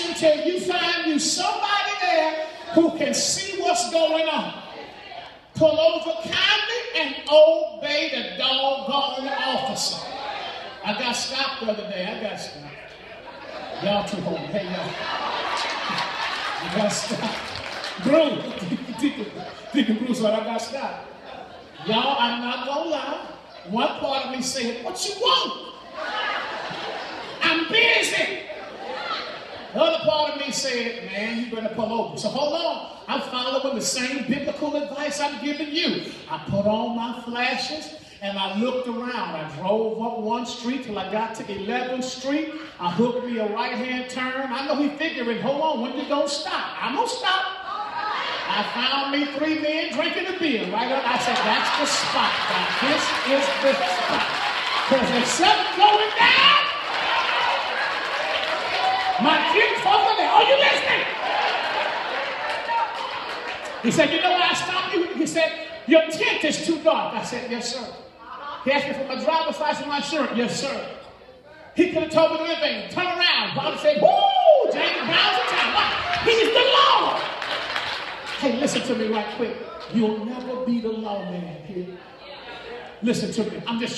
until you find you somebody there who can see what's going on. Pull over kindly and obey the doggone officer. I got stopped the other day. I got stopped. Y'all too home. Hey, y'all. I got stopped. Bruce, Deacon, Bruce, I got stopped. Y'all, I'm not gonna lie. One part of me said, What you want? I'm busy. The other part of me said, Man, you better pull over. So hold on. I'm following the same biblical advice I'm giving you. I put on my flashes and I looked around. I drove up one street till I got to 11th Street. I hooked me a right hand turn. I know he figuring, hold on, when you gonna stop? I'm gonna stop. I found me three men drinking a beer right up. I said, that's the spot. Now, this is the spot. Because there's something going down. My kids, are there. Are you listening? He said, you know why I stopped you? He said, your tent is too dark. I said, yes, sir. He asked me for my driver's license and my shirt. Yes, sir. He could have told me anything. Turn around. Bob said, woo, James Brown's town. Why? He's the law. Hey, listen to me right quick. You'll never be the lawman here. Listen to me. I'm just trying.